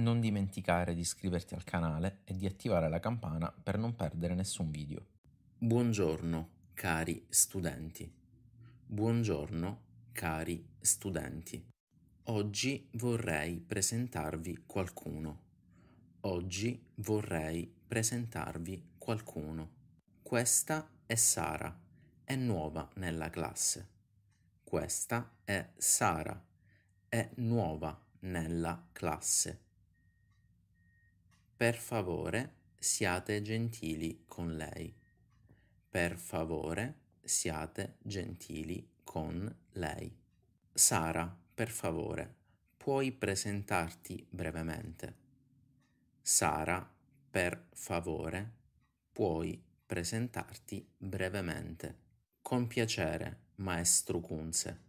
Non dimenticare di iscriverti al canale e di attivare la campana per non perdere nessun video. Buongiorno cari studenti. Buongiorno cari studenti. Oggi vorrei presentarvi qualcuno. Oggi vorrei presentarvi qualcuno. Questa è Sara, è nuova nella classe. Questa è Sara, è nuova nella classe. Per favore, siate gentili con lei. Per favore, siate gentili con lei. Sara, per favore, puoi presentarti brevemente. Sara, per favore, puoi presentarti brevemente. Con piacere, maestro Kunze.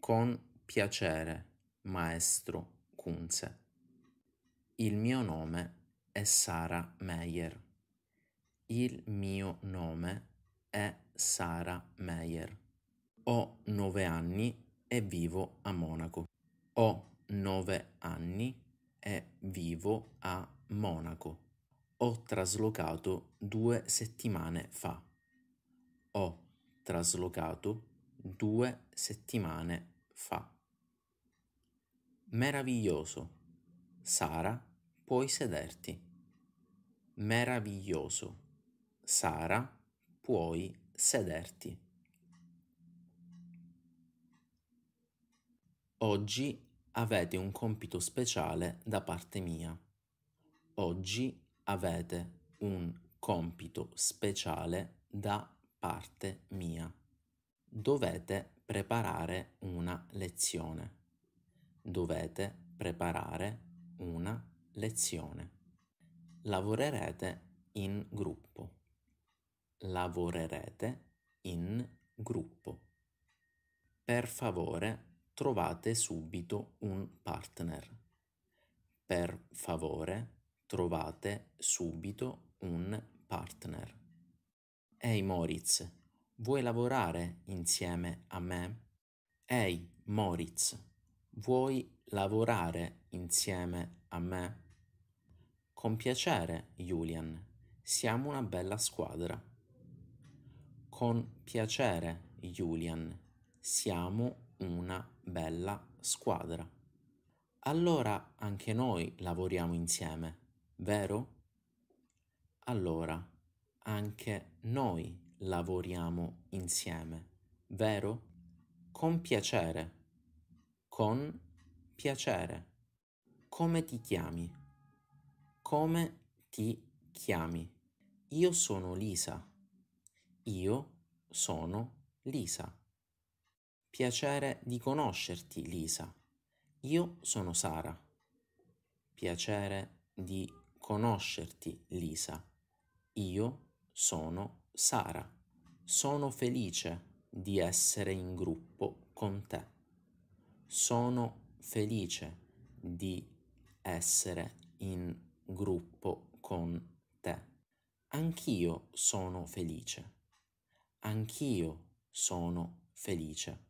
Con piacere, maestro Kunze. Il mio nome è Sara Meyer. Il mio nome è Sara Meyer. Ho nove anni e vivo a Monaco. Ho nove anni e vivo a Monaco. Ho traslocato due settimane fa. Ho traslocato due settimane fa. Meraviglioso. Sara, puoi sederti. Meraviglioso. Sara, puoi sederti. Oggi avete un compito speciale da parte mia. Oggi avete un compito speciale da parte mia. Dovete preparare una lezione. Dovete preparare una lezione. Lavorerete in gruppo. Lavorerete in gruppo. Per favore trovate subito un partner. Per favore trovate subito un partner. Ehi Moritz, vuoi lavorare insieme a me? Ehi Moritz, vuoi lavorare insieme a me? Con piacere, Julian, siamo una bella squadra. Con piacere, Julian, siamo una bella squadra. Allora anche noi lavoriamo insieme, vero? Allora anche noi lavoriamo insieme, vero? Con piacere. Con piacere. Come ti chiami? Come ti chiami? Io sono Lisa. Io sono Lisa. Piacere di conoscerti, Lisa. Io sono Sara. Piacere di conoscerti, Lisa. Io sono Sara. Sono felice di essere in gruppo con te. Sono felice di essere in gruppo con te. Anch'io sono felice. Anch'io sono felice.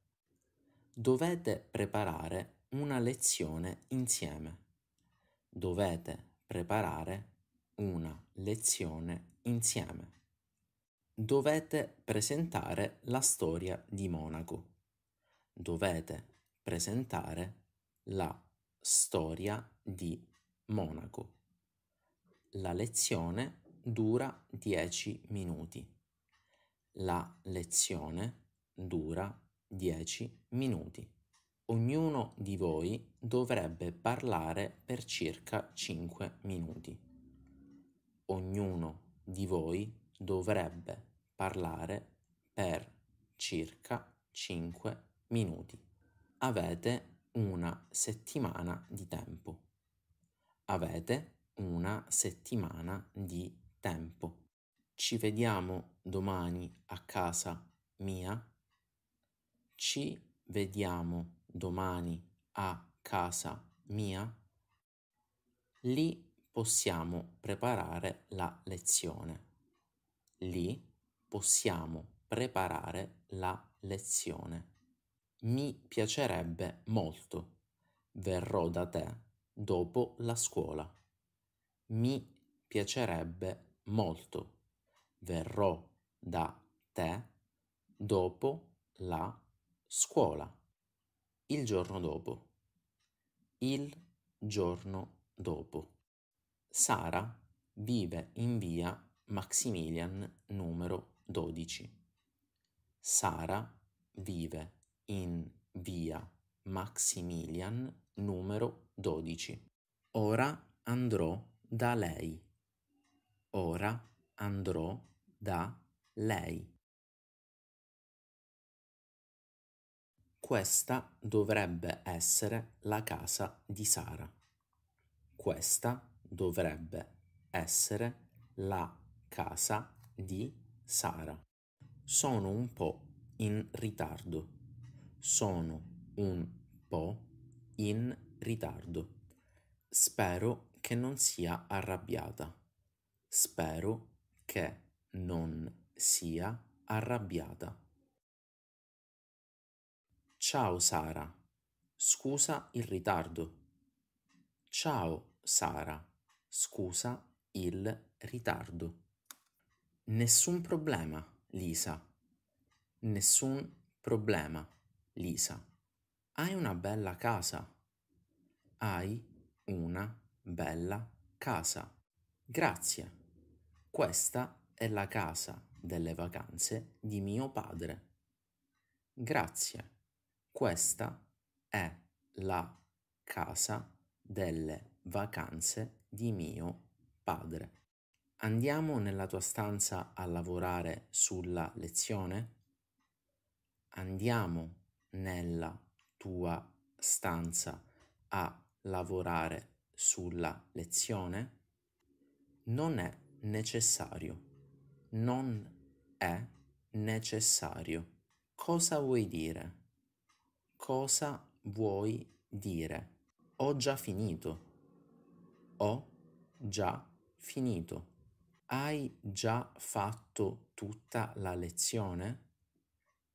Dovete preparare una lezione insieme. Dovete preparare una lezione insieme. Dovete presentare la storia di Monaco. Dovete presentare la storia di Monaco. La lezione dura 10 minuti. La lezione dura 10 minuti. Ognuno di voi dovrebbe parlare per circa 5 minuti. Ognuno di voi dovrebbe parlare per circa 5 minuti. Avete una settimana di tempo. Avete una settimana di tempo. Ci vediamo domani a casa mia. Ci vediamo domani a casa mia. Lì possiamo preparare la lezione. Lì possiamo preparare la lezione. Mi piacerebbe molto. Verrò da te dopo la scuola. Mi piacerebbe molto. Verrò da te dopo la scuola. Il giorno dopo. Il giorno dopo. Sara vive in via Maximilian numero 12. Sara vive in via Maximilian numero 12. Ora andrò da lei. Ora andrò da lei. Questa dovrebbe essere la casa di Sara. Questa dovrebbe essere la casa di Sara. Sono un po' in ritardo. Sono un po' in ritardo. Spero che non sia arrabbiata. Spero che non sia arrabbiata. Ciao Sara, scusa il ritardo. Ciao Sara, scusa il ritardo. Nessun problema, Lisa. Nessun problema, Lisa. Hai una bella casa. Hai una bella casa. Grazie. Questa è la casa delle vacanze di mio padre. Grazie. Questa è la casa delle vacanze di mio padre. Andiamo nella tua stanza a lavorare sulla lezione? Andiamo nella tua stanza a lavorare sulla lezione? Non è necessario. Non è necessario. Cosa vuoi dire? Cosa vuoi dire? Ho già finito. Ho già finito. Hai già fatto tutta la lezione?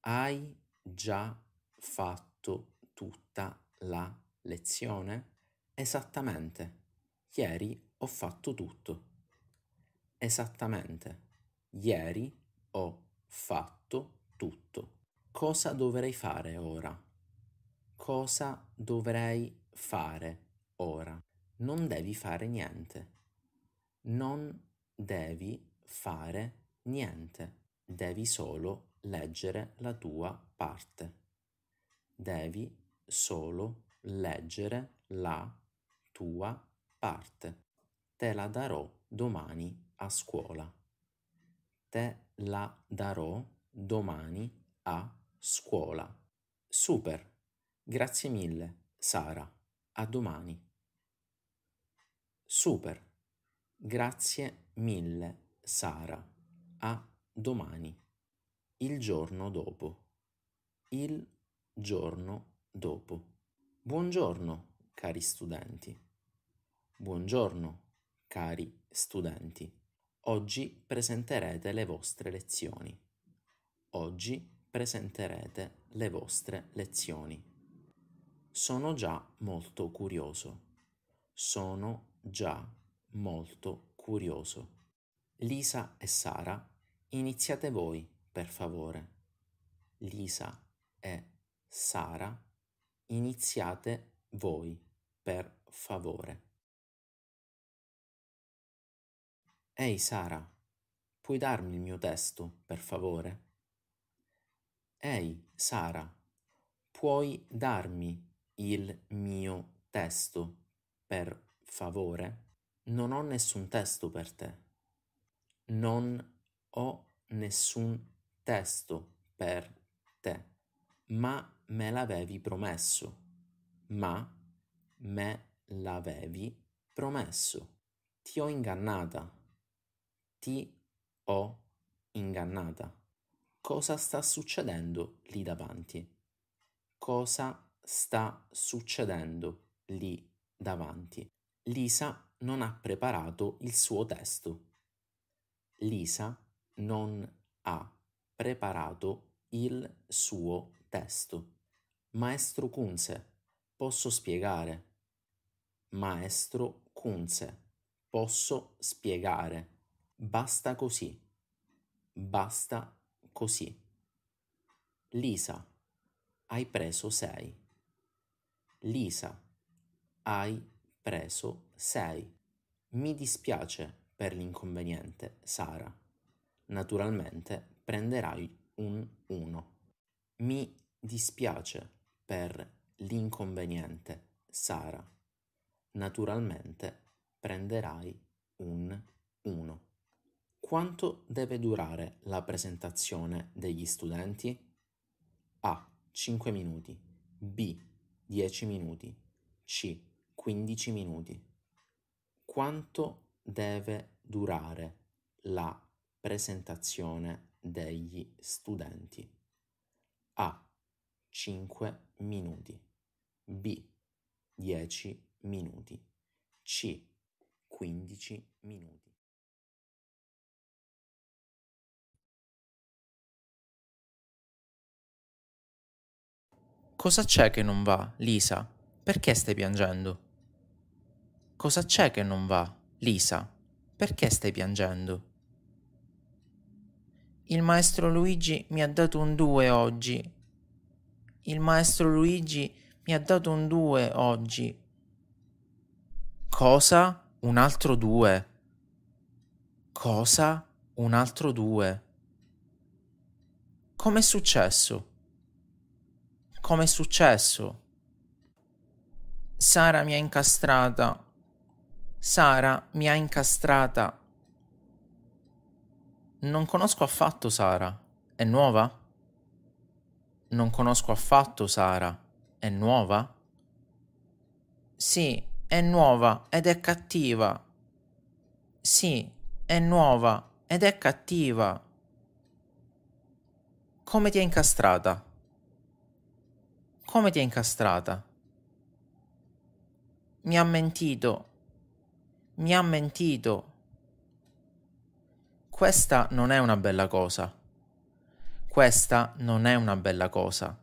Hai già fatto tutta la lezione? Esattamente. Ieri ho fatto tutto. Esattamente. Ieri ho fatto tutto. Cosa dovrei fare ora? Cosa dovrei fare ora? Non devi fare niente. Non devi fare niente. Devi solo leggere la tua parte. Devi solo leggere la tua parte. Te la darò domani a scuola. Te la darò domani a scuola. Super. Grazie mille, Sara. A domani. Super. Grazie mille, Sara. A domani. Il giorno dopo. Il giorno dopo. Buongiorno, cari studenti. Buongiorno, cari studenti. Oggi presenterete le vostre lezioni. Oggi presenterete le vostre lezioni. Sono già molto curioso. Sono già molto curioso. Lisa e Sara, iniziate voi, per favore. Lisa e Sara, iniziate voi, per favore. Ehi Sara, puoi darmi il mio testo, per favore? Ehi Sara, puoi darmi il mio testo, per favore? Non ho nessun testo per te. Non ho nessun testo per te, ma me l'avevi promesso. Ma me l'avevi promesso. Ti ho ingannata ti ho ingannata. Cosa sta succedendo lì davanti? Cosa sta succedendo lì davanti? Lisa non ha preparato il suo testo. Lisa non ha preparato il suo testo. Maestro Kunze, posso spiegare? Maestro Kunze. Posso spiegare. Basta così. Basta così. Lisa, hai preso sei. Lisa, hai preso sei. Mi dispiace per l'inconveniente, Sara. Naturalmente prenderai un 1. Mi dispiace per l'inconveniente, Sara. Naturalmente prenderai un 1. Quanto deve durare la presentazione degli studenti? A. 5 minuti. B. 10 minuti. C. 15 minuti. Quanto deve durare la presentazione degli studenti? A. 5 minuti. B. 10 minuti. C. 15 minuti. Cosa c'è che non va, Lisa? Perché stai piangendo? Cosa c'è che non va, Lisa? Perché stai piangendo? Il maestro Luigi mi ha dato un 2 oggi. Il maestro Luigi mi ha dato un 2 oggi. Cosa? Un altro 2. Cosa? Un altro 2. Com'è successo? Com'è successo? Sara mi ha incastrata. Sara mi ha incastrata. Non conosco affatto Sara. È nuova? Non conosco affatto Sara. È nuova? Sì, è nuova ed è cattiva. Sì, è nuova ed è cattiva. Come ti ha incastrata? Come ti ha incastrata? Mi ha mentito. Mi ha mentito. Questa non è una bella cosa. Questa non è una bella cosa.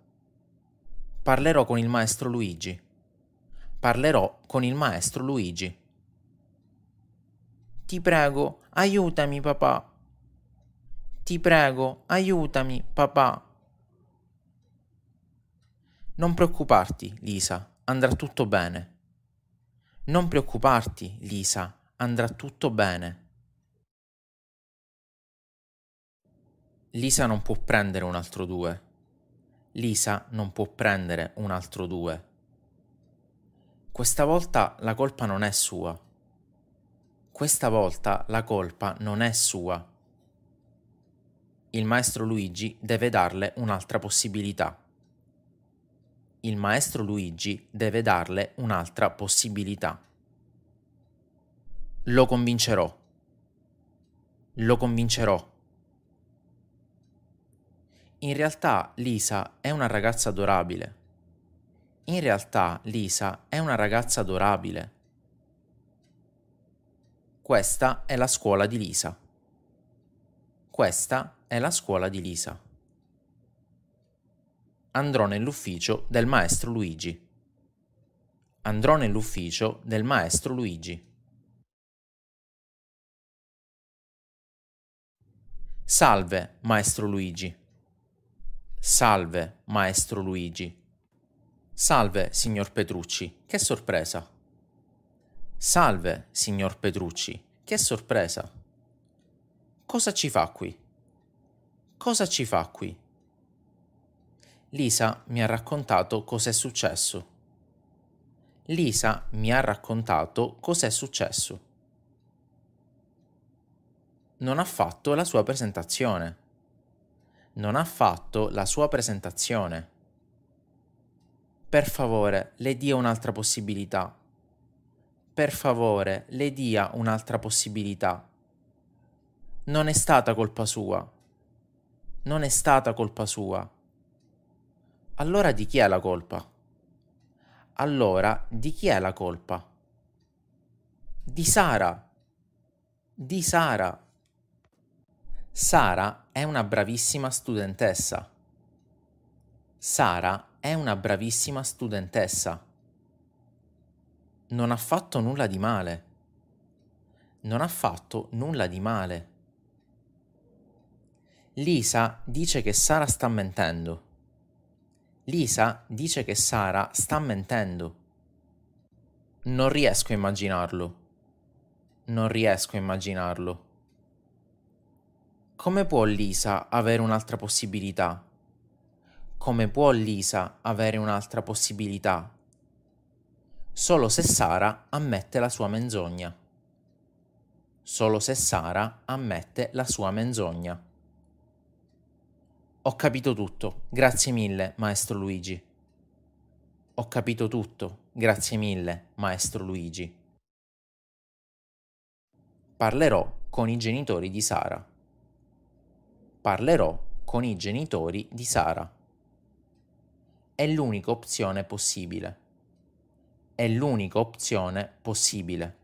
Parlerò con il maestro Luigi. Parlerò con il maestro Luigi. Ti prego, aiutami papà. Ti prego, aiutami papà. Non preoccuparti, Lisa, andrà tutto bene. Non preoccuparti, Lisa, andrà tutto bene. Lisa non può prendere un altro due. Lisa non può prendere un altro due. Questa volta la colpa non è sua. Questa volta la colpa non è sua. Il maestro Luigi deve darle un'altra possibilità il maestro Luigi deve darle un'altra possibilità. Lo convincerò. Lo convincerò. In realtà Lisa è una ragazza adorabile. In realtà Lisa è una ragazza adorabile. Questa è la scuola di Lisa. Questa è la scuola di Lisa andrò nell'ufficio del maestro Luigi. Andrò nell'ufficio del maestro Luigi. Salve, maestro Luigi. Salve, maestro Luigi. Salve, signor Petrucci, che sorpresa. Salve, signor Petrucci, che sorpresa. Cosa ci fa qui? Cosa ci fa qui? Lisa mi ha raccontato cos'è successo. Lisa mi ha raccontato cos'è successo. Non ha fatto la sua presentazione. Non ha fatto la sua presentazione. Per favore, le dia un'altra possibilità. Per favore, le dia un'altra possibilità. Non è stata colpa sua. Non è stata colpa sua allora di chi è la colpa? Allora di chi è la colpa? Di Sara. Di Sara. Sara è una bravissima studentessa. Sara è una bravissima studentessa. Non ha fatto nulla di male. Non ha fatto nulla di male. Lisa dice che Sara sta mentendo. Lisa dice che Sara sta mentendo. Non riesco a immaginarlo. Non riesco a immaginarlo. Come può Lisa avere un'altra possibilità? Come può Lisa avere un'altra possibilità? Solo se Sara ammette la sua menzogna. Solo se Sara ammette la sua menzogna. Ho capito tutto, grazie mille, maestro Luigi. Ho capito tutto, grazie mille, maestro Luigi. Parlerò con i genitori di Sara. Parlerò con i genitori di Sara. È l'unica opzione possibile. È l'unica opzione possibile.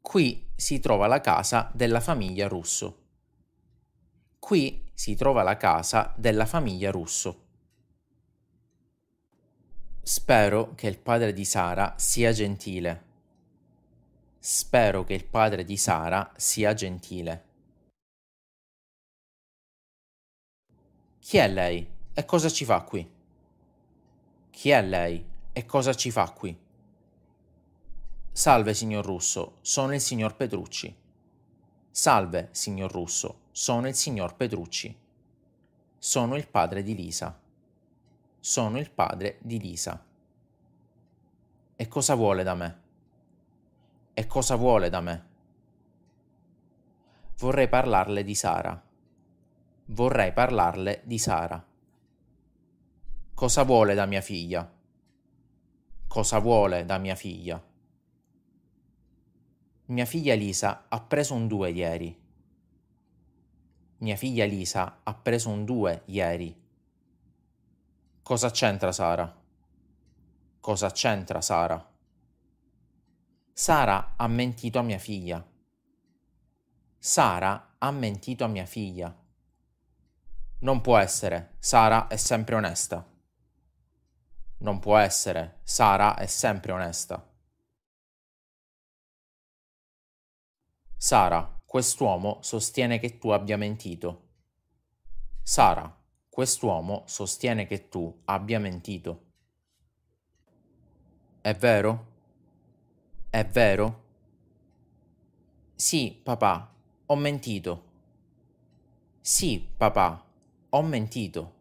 Qui si trova la casa della famiglia Russo. Qui si trova la casa della famiglia Russo. Spero che il padre di Sara sia gentile. Spero che il padre di Sara sia gentile. Chi è lei e cosa ci fa qui? Chi è lei e cosa ci fa qui? Salve, signor Russo, sono il signor Petrucci. Salve, signor Russo, sono il signor Petrucci. Sono il padre di Lisa. Sono il padre di Lisa. E cosa vuole da me? E cosa vuole da me? Vorrei parlarle di Sara. Vorrei parlarle di Sara. Cosa vuole da mia figlia? Cosa vuole da mia figlia? Mia figlia Lisa ha preso un 2 ieri. Mia figlia Lisa ha preso un 2 ieri. Cosa c'entra Sara? Cosa c'entra Sara? Sara ha mentito a mia figlia. Sara ha mentito a mia figlia. Non può essere, Sara è sempre onesta. Non può essere, Sara è sempre onesta. Sara, Quest'uomo sostiene che tu abbia mentito. Sara, quest'uomo sostiene che tu abbia mentito. È vero? È vero? Sì, papà, ho mentito. Sì, papà, ho mentito.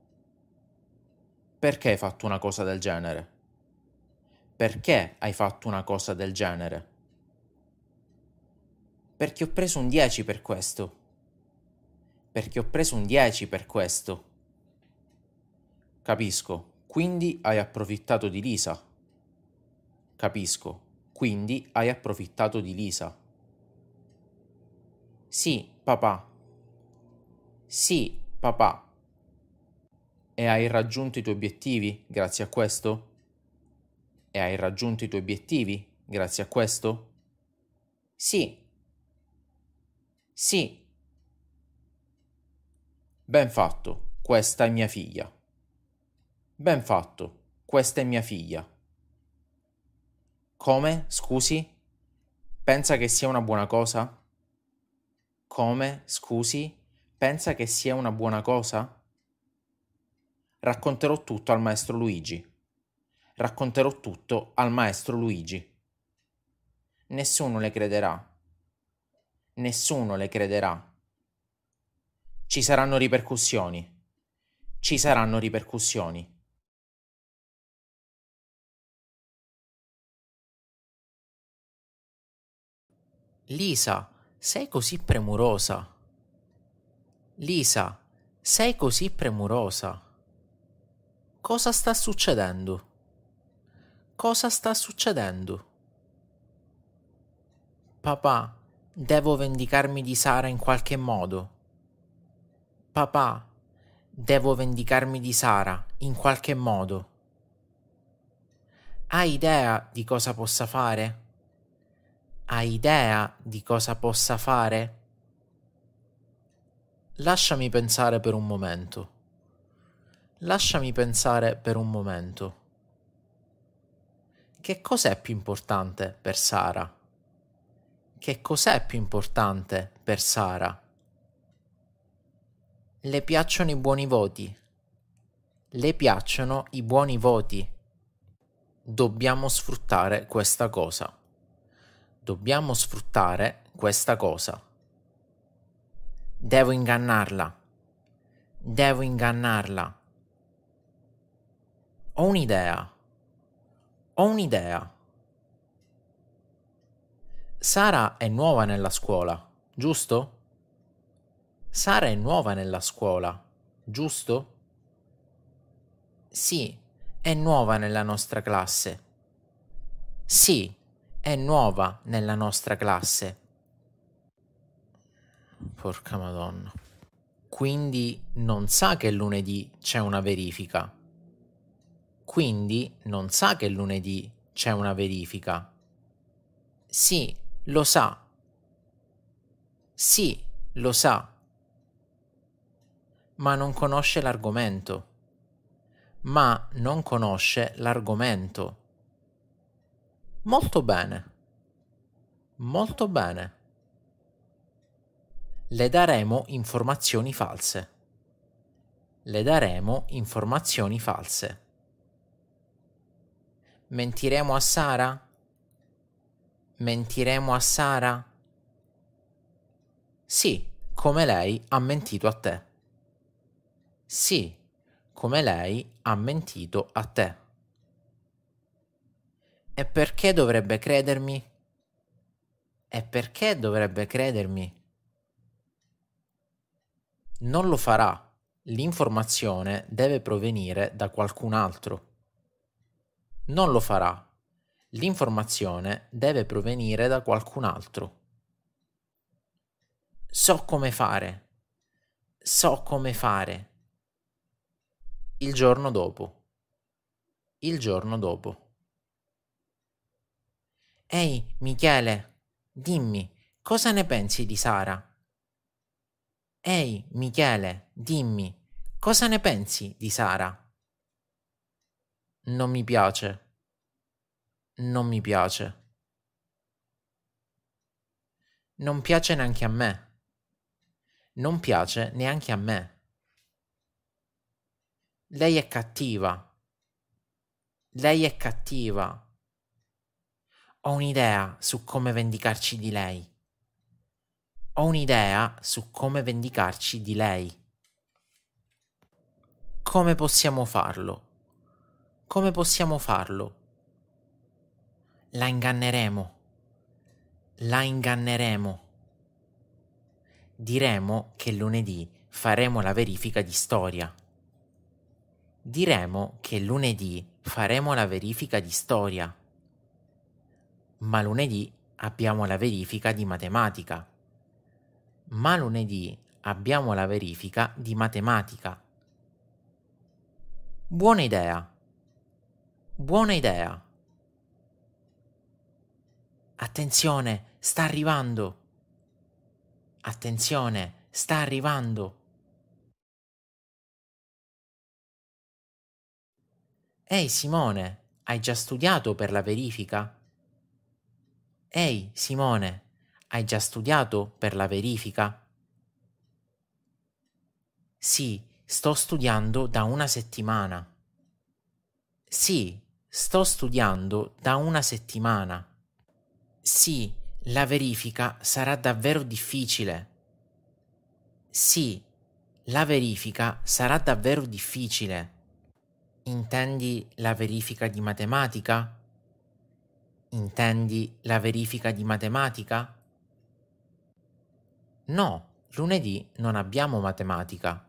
Perché hai fatto una cosa del genere? Perché hai fatto una cosa del genere? Perché ho preso un 10 per questo. Perché ho preso un 10 per questo. Capisco, quindi hai approfittato di Lisa. Capisco, quindi hai approfittato di Lisa. Sì, papà. Sì, papà. E hai raggiunto i tuoi obiettivi grazie a questo? E hai raggiunto i tuoi obiettivi grazie a questo? Sì, sì. Ben fatto, questa è mia figlia. Ben fatto, questa è mia figlia. Come? Scusi? Pensa che sia una buona cosa? Come? Scusi? Pensa che sia una buona cosa? Racconterò tutto al maestro Luigi. Racconterò tutto al maestro Luigi. Nessuno le crederà nessuno le crederà. Ci saranno ripercussioni. Ci saranno ripercussioni. Lisa, sei così premurosa. Lisa, sei così premurosa. Cosa sta succedendo? Cosa sta succedendo? Papà, Devo vendicarmi di Sara in qualche modo. Papà, devo vendicarmi di Sara in qualche modo. Hai idea di cosa possa fare? Hai idea di cosa possa fare? Lasciami pensare per un momento. Lasciami pensare per un momento. Che cos'è più importante per Sara? Che cos'è più importante per Sara? Le piacciono i buoni voti. Le piacciono i buoni voti. Dobbiamo sfruttare questa cosa. Dobbiamo sfruttare questa cosa. Devo ingannarla. Devo ingannarla. Ho un'idea. Ho un'idea. Sara è nuova nella scuola, giusto? Sara è nuova nella scuola, giusto? Sì, è nuova nella nostra classe. Sì, è nuova nella nostra classe. Porca madonna. Quindi non sa che lunedì c'è una verifica. Quindi non sa che lunedì c'è una verifica. Sì, lo sa. Sì, lo sa. Ma non conosce l'argomento. Ma non conosce l'argomento. Molto bene. Molto bene. Le daremo informazioni false. Le daremo informazioni false. Mentiremo a Sara? Mentiremo a Sara? Sì, come lei ha mentito a te. Sì, come lei ha mentito a te. E perché dovrebbe credermi? E perché dovrebbe credermi? Non lo farà. L'informazione deve provenire da qualcun altro non lo farà. L'informazione deve provenire da qualcun altro. So come fare. So come fare. Il giorno dopo. Il giorno dopo. Ehi, Michele, dimmi, cosa ne pensi di Sara? Ehi, Michele, dimmi, cosa ne pensi di Sara? Non mi piace. Non mi piace. Non piace neanche a me. Non piace neanche a me. Lei è cattiva. Lei è cattiva. Ho un'idea su come vendicarci di lei. Ho un'idea su come vendicarci di lei. Come possiamo farlo? Come possiamo farlo? La inganneremo. La inganneremo. Diremo che lunedì faremo la verifica di storia. Diremo che lunedì faremo la verifica di storia. Ma lunedì abbiamo la verifica di matematica. Ma lunedì abbiamo la verifica di matematica. Buona idea. Buona idea. Attenzione, sta arrivando. Attenzione, sta arrivando. Ehi Simone, hai già studiato per la verifica? Ehi Simone, hai già studiato per la verifica? Sì, sto studiando da una settimana. Sì, sto studiando da una settimana. Sì, la verifica sarà davvero difficile. Sì, la verifica sarà davvero difficile. Intendi la verifica di matematica? Intendi la verifica di matematica? No, lunedì non abbiamo matematica.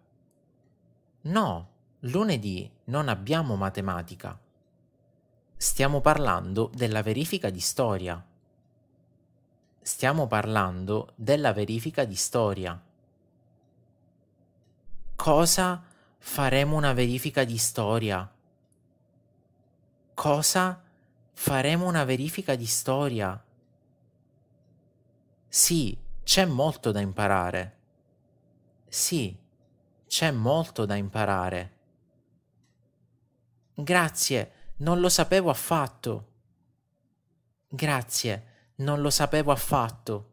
No, Lunedì non abbiamo matematica. Stiamo parlando della verifica di storia. Stiamo parlando della verifica di storia. Cosa faremo una verifica di storia? Cosa faremo una verifica di storia? Sì, c'è molto da imparare. Sì, c'è molto da imparare. Grazie, non lo sapevo affatto. Grazie, non lo sapevo affatto.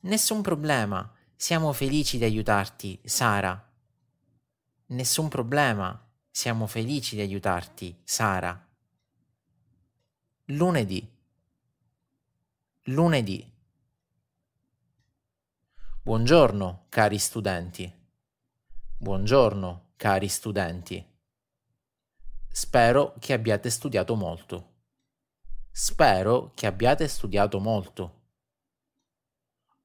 Nessun problema, siamo felici di aiutarti, Sara. Nessun problema, siamo felici di aiutarti, Sara. Lunedì. Lunedì. Buongiorno, cari studenti. Buongiorno, cari studenti. Spero che abbiate studiato molto. Spero che abbiate studiato molto.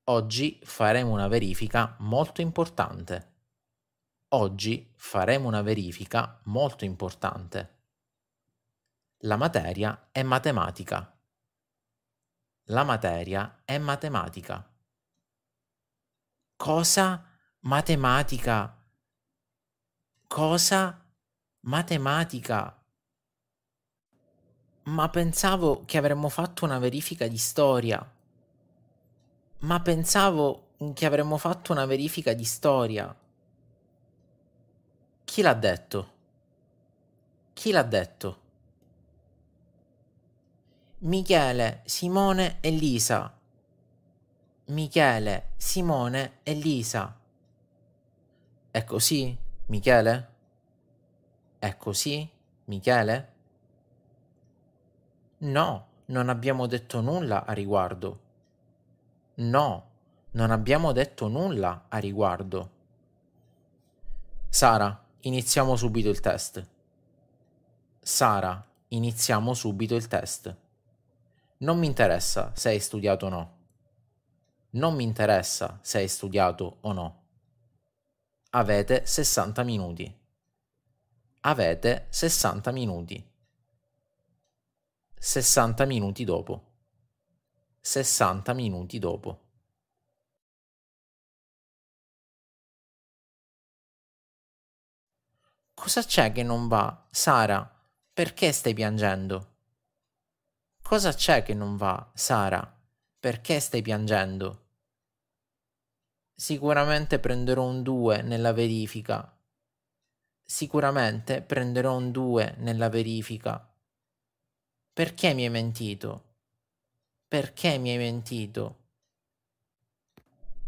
Oggi faremo una verifica molto importante. Oggi faremo una verifica molto importante. La materia è matematica. La materia è matematica. Cosa? Matematica. Cosa? Matematica. Ma pensavo che avremmo fatto una verifica di storia. Ma pensavo che avremmo fatto una verifica di storia. Chi l'ha detto? Chi l'ha detto? Michele, Simone e Lisa. Michele, Simone e Lisa. È così, Michele? È così, Michele? No, non abbiamo detto nulla a riguardo. No, non abbiamo detto nulla a riguardo. Sara, iniziamo subito il test. Sara, iniziamo subito il test. Non mi interessa se hai studiato o no. Non mi interessa se hai studiato o no. Avete 60 minuti. Avete 60 minuti. 60 minuti dopo. 60 minuti dopo. Cosa c'è che non va? Sara, perché stai piangendo? Cosa c'è che non va, Sara? Perché stai piangendo? Sicuramente prenderò un 2 nella verifica. Sicuramente prenderò un 2 nella verifica. Perché mi hai mentito? Perché mi hai mentito?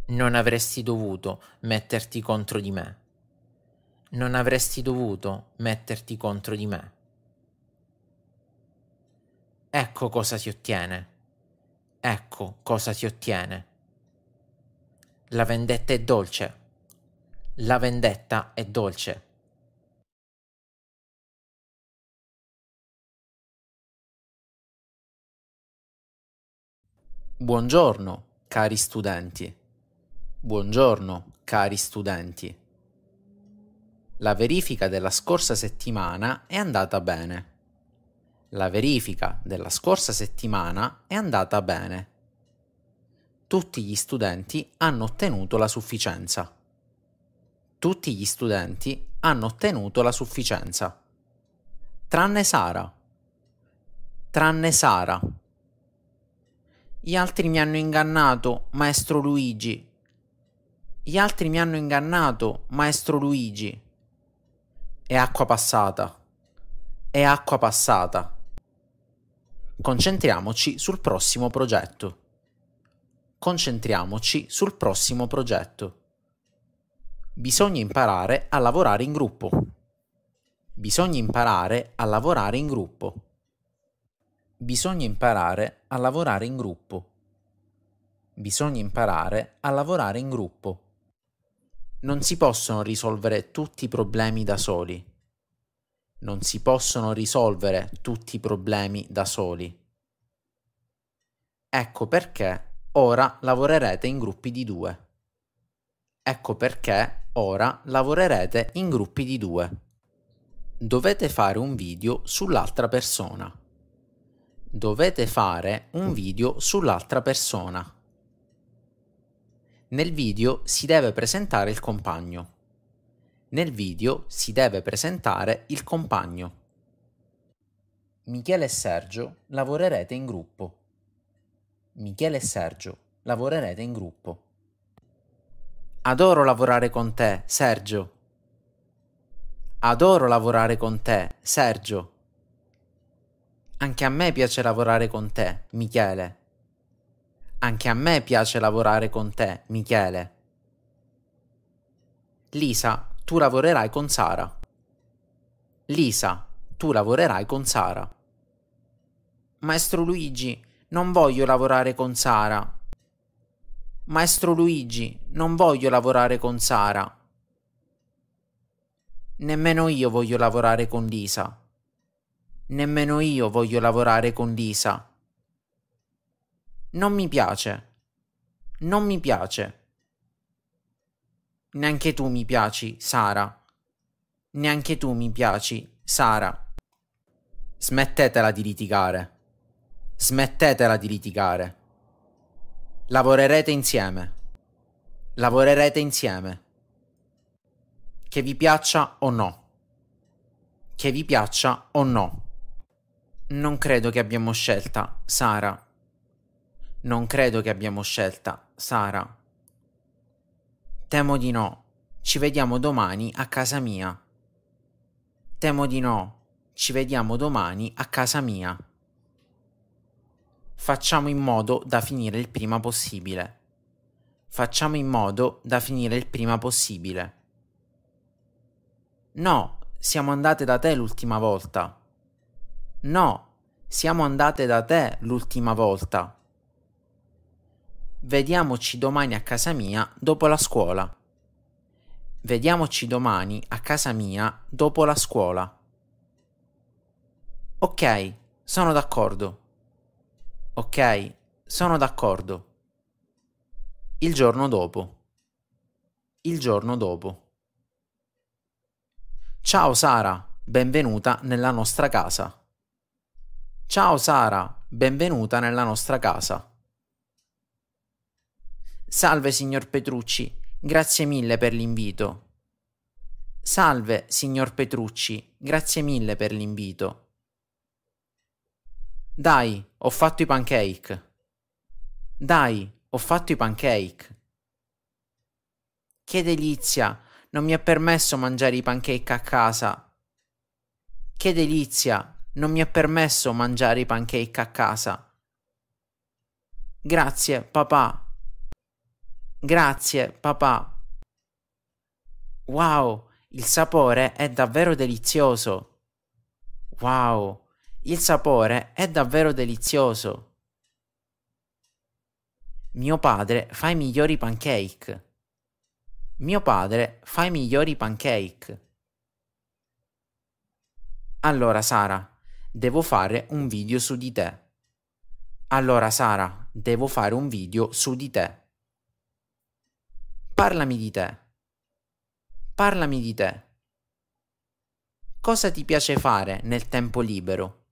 Non avresti dovuto metterti contro di me. Non avresti dovuto metterti contro di me. Ecco cosa si ottiene. Ecco cosa si ottiene. La vendetta è dolce. La vendetta è dolce. Buongiorno, cari studenti. Buongiorno, cari studenti. La verifica della scorsa settimana è andata bene. La verifica della scorsa settimana è andata bene tutti gli studenti hanno ottenuto la sufficienza. Tutti gli studenti hanno ottenuto la sufficienza. Tranne Sara. Tranne Sara. Gli altri mi hanno ingannato, maestro Luigi. Gli altri mi hanno ingannato, maestro Luigi. È acqua passata. È acqua passata. Concentriamoci sul prossimo progetto concentriamoci sul prossimo progetto. Bisogna imparare a lavorare in gruppo. Bisogna imparare a lavorare in gruppo. Bisogna imparare a lavorare in gruppo. Bisogna imparare a lavorare in gruppo. Non si possono risolvere tutti i problemi da soli. Non si possono risolvere tutti i problemi da soli. Ecco perché ora lavorerete in gruppi di due. Ecco perché ora lavorerete in gruppi di due. Dovete fare un video sull'altra persona. Dovete fare un video sull'altra persona. Nel video si deve presentare il compagno. Nel video si deve presentare il compagno. Michele e Sergio lavorerete in gruppo. Michele e Sergio, lavorerete in gruppo. Adoro lavorare con te, Sergio. Adoro lavorare con te, Sergio. Anche a me piace lavorare con te, Michele. Anche a me piace lavorare con te, Michele. Lisa, tu lavorerai con Sara. Lisa, tu lavorerai con Sara. Maestro Luigi, non voglio lavorare con Sara. Maestro Luigi, non voglio lavorare con Sara. Nemmeno io voglio lavorare con Lisa. Nemmeno io voglio lavorare con Lisa. Non mi piace. Non mi piace. Neanche tu mi piaci, Sara. Neanche tu mi piaci, Sara. Smettetela di litigare. Smettetela di litigare. Lavorerete insieme. Lavorerete insieme. Che vi piaccia o no. Che vi piaccia o no. Non credo che abbiamo scelta, Sara. Non credo che abbiamo scelta, Sara. Temo di no. Ci vediamo domani a casa mia. Temo di no. Ci vediamo domani a casa mia. Facciamo in modo da finire il prima possibile. Facciamo in modo da finire il prima possibile. No, siamo andate da te l'ultima volta. No, siamo andate da te l'ultima volta. Vediamoci domani a casa mia dopo la scuola. Vediamoci domani a casa mia dopo la scuola. Ok, sono d'accordo. Ok, sono d'accordo. Il giorno dopo. Il giorno dopo. Ciao Sara, benvenuta nella nostra casa. Ciao Sara, benvenuta nella nostra casa. Salve signor Petrucci, grazie mille per l'invito. Salve signor Petrucci, grazie mille per l'invito. Dai, ho fatto i pancake. Dai, ho fatto i pancake. Che delizia! Non mi ha permesso mangiare i pancake a casa. Che delizia! Non mi ha permesso mangiare i pancake a casa. Grazie, papà. Grazie, papà. Wow, il sapore è davvero delizioso. Wow, il sapore è davvero delizioso. Mio padre fa i migliori pancake. Mio padre fa i migliori pancake. Allora, Sara, devo fare un video su di te. Allora Sara, devo fare un video su di te. Parlami di te. Parlami di te. Cosa ti piace fare nel tempo libero?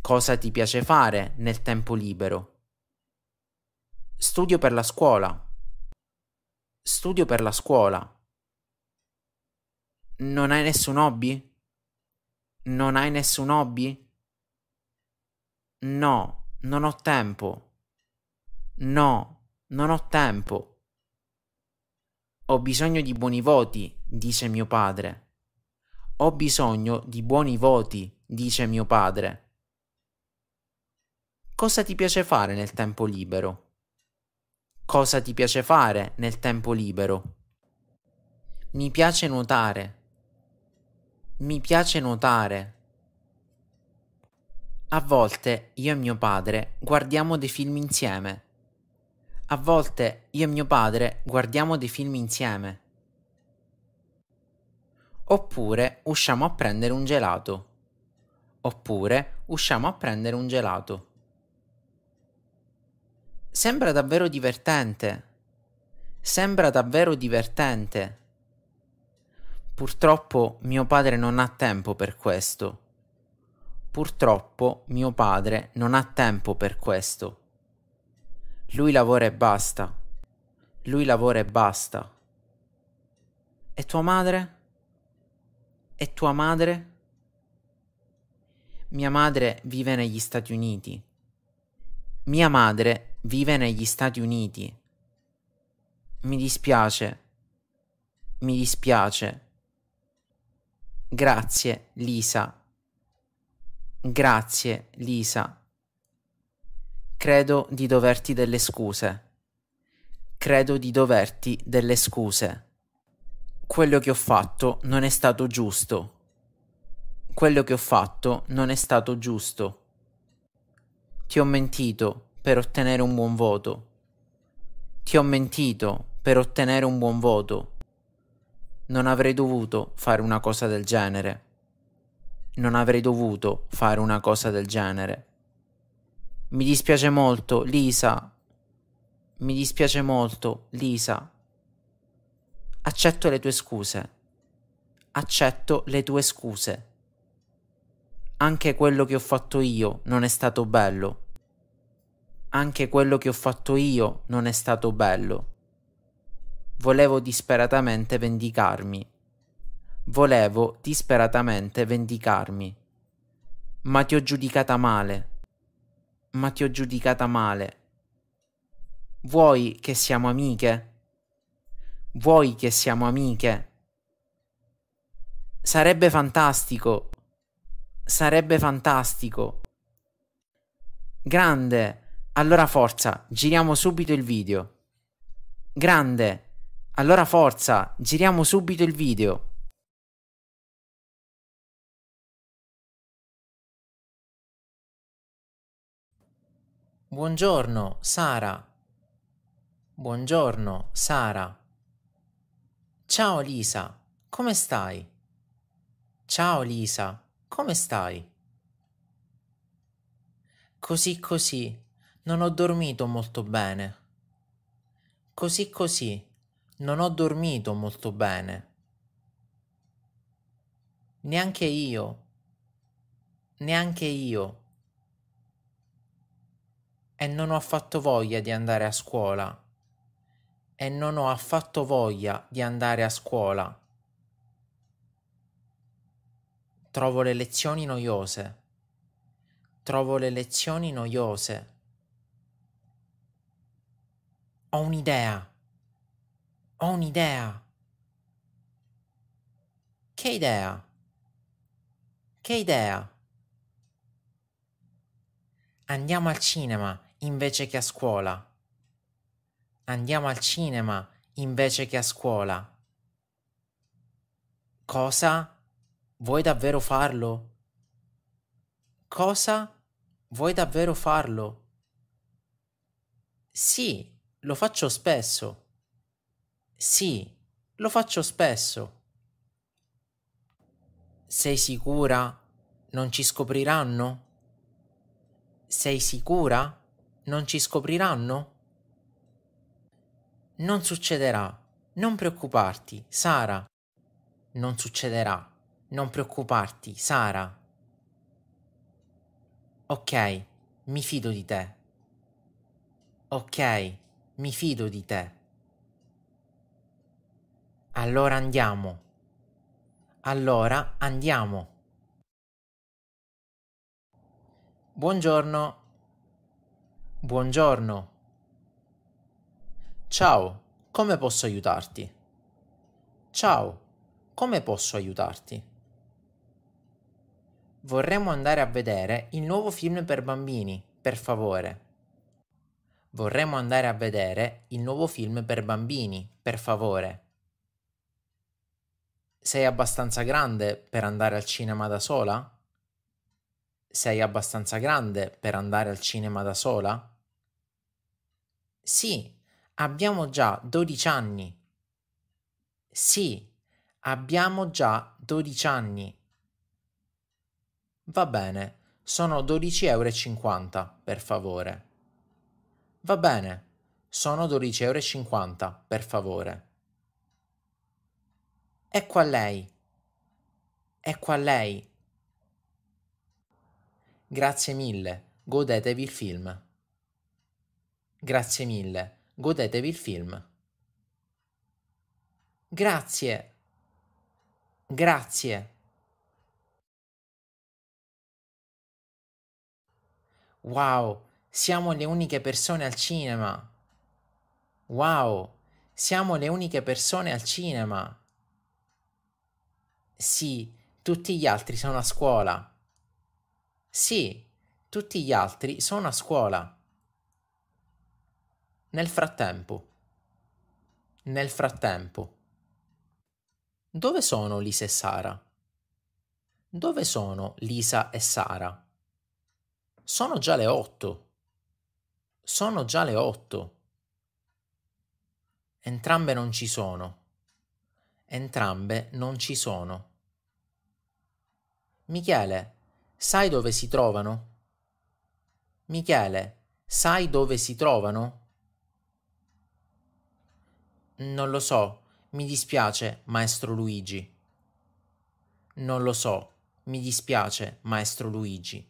Cosa ti piace fare nel tempo libero? Studio per la scuola. Studio per la scuola. Non hai nessun hobby? Non hai nessun hobby? No, non ho tempo. No, non ho tempo. Ho bisogno di buoni voti, dice mio padre. Ho bisogno di buoni voti, dice mio padre. Cosa ti piace fare nel tempo libero? Cosa ti piace fare nel tempo libero? Mi piace nuotare. Mi piace nuotare. A volte io e mio padre guardiamo dei film insieme. A volte io e mio padre guardiamo dei film insieme. Oppure usciamo a prendere un gelato. Oppure usciamo a prendere un gelato. Sembra davvero divertente. Sembra davvero divertente. Purtroppo mio padre non ha tempo per questo. Purtroppo mio padre non ha tempo per questo. Lui lavora e basta. Lui lavora e basta. E tua madre? E tua madre? Mia madre vive negli Stati Uniti. Mia madre vive negli Stati Uniti. Mi dispiace. Mi dispiace. Grazie, Lisa. Grazie, Lisa. Credo di doverti delle scuse. Credo di doverti delle scuse. Quello che ho fatto non è stato giusto. Quello che ho fatto non è stato giusto. Ti ho mentito per ottenere un buon voto. Ti ho mentito per ottenere un buon voto. Non avrei dovuto fare una cosa del genere. Non avrei dovuto fare una cosa del genere. Mi dispiace molto, Lisa. Mi dispiace molto, Lisa. Accetto le tue scuse. Accetto le tue scuse. Anche quello che ho fatto io non è stato bello. Anche quello che ho fatto io non è stato bello. Volevo disperatamente vendicarmi. Volevo disperatamente vendicarmi. Ma ti ho giudicata male. Ma ti ho giudicata male. Vuoi che siamo amiche? Vuoi che siamo amiche? Sarebbe fantastico. Sarebbe fantastico. Grande. Allora forza, giriamo subito il video. Grande. Allora forza, giriamo subito il video. Buongiorno, Sara. Buongiorno, Sara. Ciao Lisa, come stai? Ciao Lisa, come stai? Così così, non ho dormito molto bene. Così così, non ho dormito molto bene. Neanche io. Neanche io. E non ho affatto voglia di andare a scuola. E non ho affatto voglia di andare a scuola. Trovo le lezioni noiose. Trovo le lezioni noiose. Ho un'idea. Ho un'idea. Che idea? Che idea? Andiamo al cinema invece che a scuola. Andiamo al cinema invece che a scuola. Cosa? Vuoi davvero farlo? Cosa? Vuoi davvero farlo? Sì, lo faccio spesso. Sì, lo faccio spesso. Sei sicura? Non ci scopriranno? Sei sicura? Non ci scopriranno? Non succederà. Non preoccuparti, Sara. Non succederà. Non preoccuparti, Sara. Ok, mi fido di te. Ok, mi fido di te. Allora andiamo. Allora andiamo. Buongiorno. Buongiorno. Ciao, come posso aiutarti? Ciao, come posso aiutarti? Vorremmo andare a vedere il nuovo film per bambini, per favore. Vorremmo andare a vedere il nuovo film per bambini, per favore. Sei abbastanza grande per andare al cinema da sola? Sei abbastanza grande per andare al cinema da sola? Sì, abbiamo già 12 anni. Sì, abbiamo già 12 anni. Va bene, sono 12,50 euro, per favore. Va bene, sono 12,50 euro, per favore. Ecco a lei. Ecco a lei. Grazie mille, godetevi il film. Grazie mille, godetevi il film. Grazie. Grazie. Wow, siamo le uniche persone al cinema. Wow, siamo le uniche persone al cinema. Sì, tutti gli altri sono a scuola. Sì, tutti gli altri sono a scuola. Nel frattempo. Nel frattempo. Dove sono Lisa e Sara? Dove sono Lisa e Sara? Sono già le otto. Sono già le otto. Entrambe non ci sono. Entrambe non ci sono. Michele, sai dove si trovano? Michele, sai dove si trovano? Non lo so, mi dispiace, maestro Luigi. Non lo so, mi dispiace, maestro Luigi.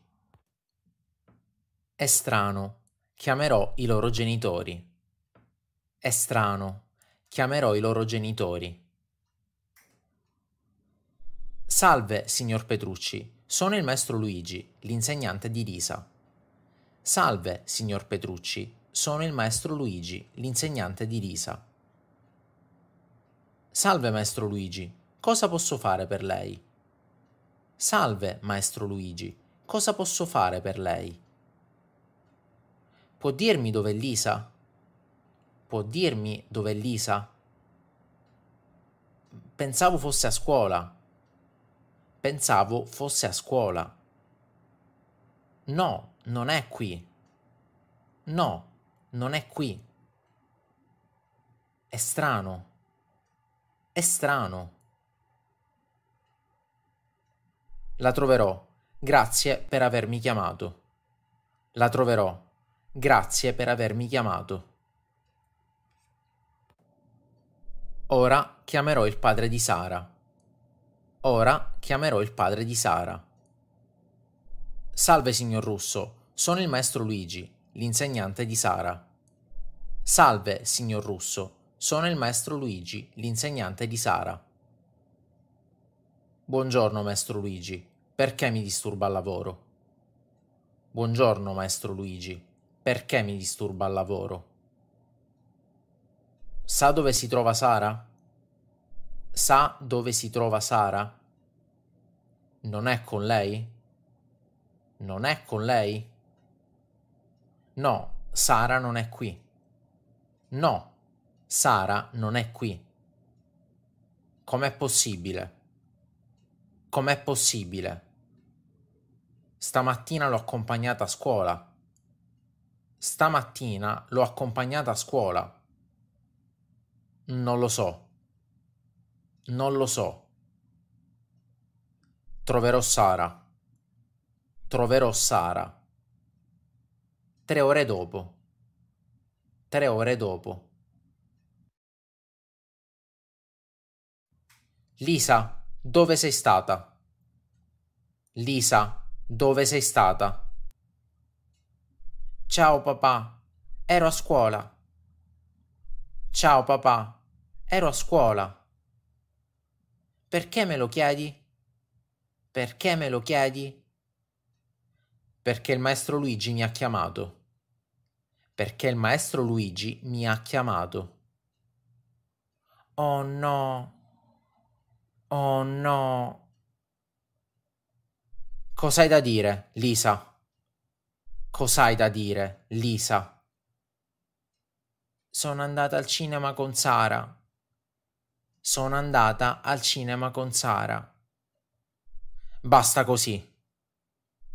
È strano, chiamerò i loro genitori. È strano, chiamerò i loro genitori. Salve, signor Petrucci, sono il maestro Luigi, l'insegnante di Lisa. Salve, signor Petrucci, sono il maestro Luigi, l'insegnante di Lisa. Salve, maestro Luigi, cosa posso fare per lei? Salve, maestro Luigi, cosa posso fare per lei? Può dirmi dov'è Lisa? Può dirmi dov'è Lisa? Pensavo fosse a scuola. Pensavo fosse a scuola. No, non è qui. No, non è qui. È strano. È strano. La troverò. Grazie per avermi chiamato. La troverò. Grazie per avermi chiamato. Ora chiamerò il padre di Sara. Ora chiamerò il padre di Sara. Salve, signor Russo, sono il maestro Luigi, l'insegnante di Sara. Salve, signor Russo, sono il maestro Luigi, l'insegnante di Sara. Buongiorno, maestro Luigi, perché mi disturba al lavoro? Buongiorno, maestro Luigi, perché mi disturba al lavoro? Sa dove si trova Sara? Sa dove si trova Sara? Non è con lei? Non è con lei? No, Sara non è qui. No, Sara non è qui. Com'è possibile? Com'è possibile? Stamattina l'ho accompagnata a scuola. Stamattina l'ho accompagnata a scuola. Non lo so. Non lo so. Troverò Sara. Troverò Sara. Tre ore dopo. Tre ore dopo. Lisa, dove sei stata? Lisa, dove sei stata? Ciao papà, ero a scuola. Ciao papà, ero a scuola. Perché me lo chiedi? Perché me lo chiedi? Perché il maestro Luigi mi ha chiamato. Perché il maestro Luigi mi ha chiamato. Oh no. Oh no. Cos'hai da dire, Lisa? Cos'hai da dire, Lisa? Sono andata al cinema con Sara. Sono andata al cinema con Sara. Basta così.